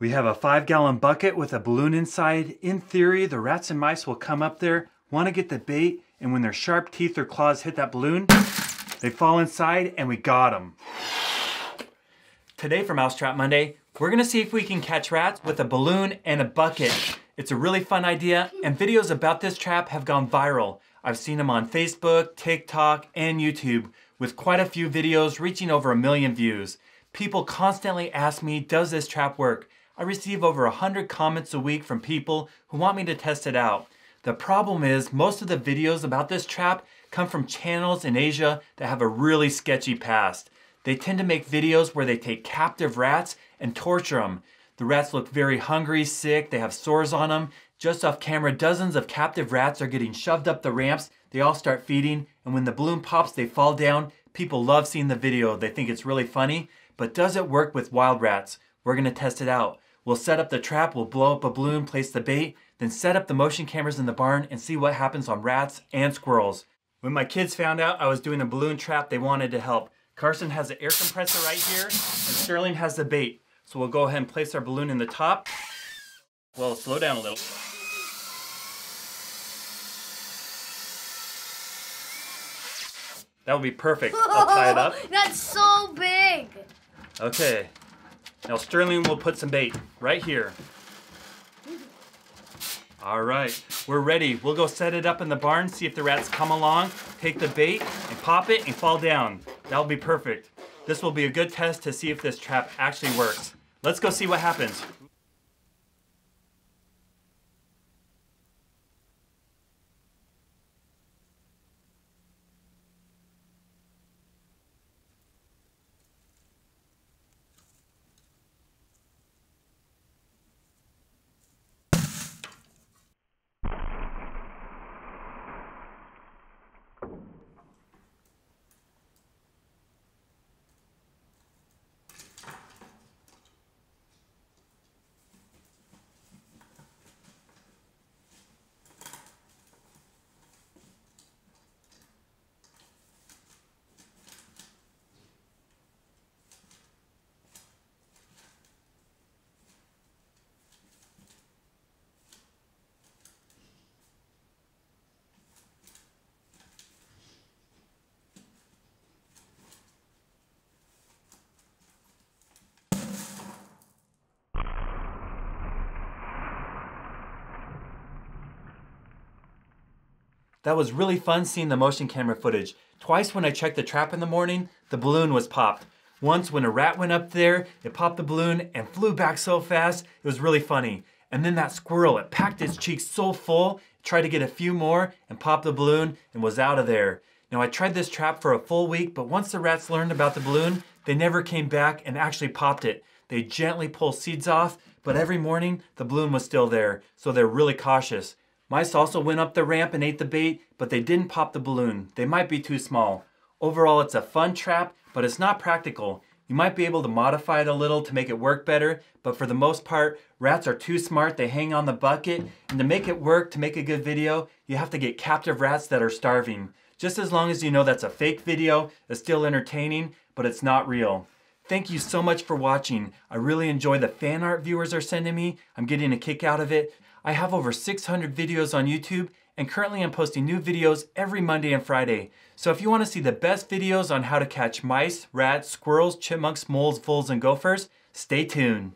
We have a five gallon bucket with a balloon inside. In theory, the rats and mice will come up there, want to get the bait, and when their sharp teeth or claws hit that balloon, they fall inside and we got them. Today for Mousetrap Monday, we're gonna see if we can catch rats with a balloon and a bucket. It's a really fun idea and videos about this trap have gone viral. I've seen them on Facebook, TikTok, and YouTube with quite a few videos reaching over a million views. People constantly ask me, does this trap work? I receive over 100 comments a week from people who want me to test it out. The problem is most of the videos about this trap come from channels in Asia that have a really sketchy past. They tend to make videos where they take captive rats and torture them. The rats look very hungry, sick, they have sores on them. Just off camera, dozens of captive rats are getting shoved up the ramps. They all start feeding, and when the balloon pops, they fall down. People love seeing the video. They think it's really funny. But does it work with wild rats? We're gonna test it out. We'll set up the trap, we'll blow up a balloon, place the bait, then set up the motion cameras in the barn and see what happens on rats and squirrels. When my kids found out I was doing a balloon trap, they wanted to help. Carson has the air compressor right here, and Sterling has the bait. So we'll go ahead and place our balloon in the top. Well, slow down a little. That would be perfect. I'll tie it up. That's so big. Okay. Now Sterling will put some bait right here. All right, we're ready. We'll go set it up in the barn, see if the rats come along, take the bait and pop it and fall down. That'll be perfect. This will be a good test to see if this trap actually works. Let's go see what happens. That was really fun seeing the motion camera footage. Twice when I checked the trap in the morning, the balloon was popped. Once when a rat went up there, it popped the balloon and flew back so fast, it was really funny. And then that squirrel, it packed its cheeks so full, tried to get a few more and popped the balloon and was out of there. Now I tried this trap for a full week, but once the rats learned about the balloon, they never came back and actually popped it. They gently pull seeds off, but every morning the balloon was still there, so they're really cautious. Mice also went up the ramp and ate the bait, but they didn't pop the balloon. They might be too small. Overall, it's a fun trap, but it's not practical. You might be able to modify it a little to make it work better, but for the most part, rats are too smart, they hang on the bucket, and to make it work, to make a good video, you have to get captive rats that are starving. Just as long as you know that's a fake video, it's still entertaining, but it's not real. Thank you so much for watching. I really enjoy the fan art viewers are sending me. I'm getting a kick out of it. I have over 600 videos on YouTube and currently I'm posting new videos every Monday and Friday. So if you wanna see the best videos on how to catch mice, rats, squirrels, chipmunks, moles, voles, and gophers, stay tuned.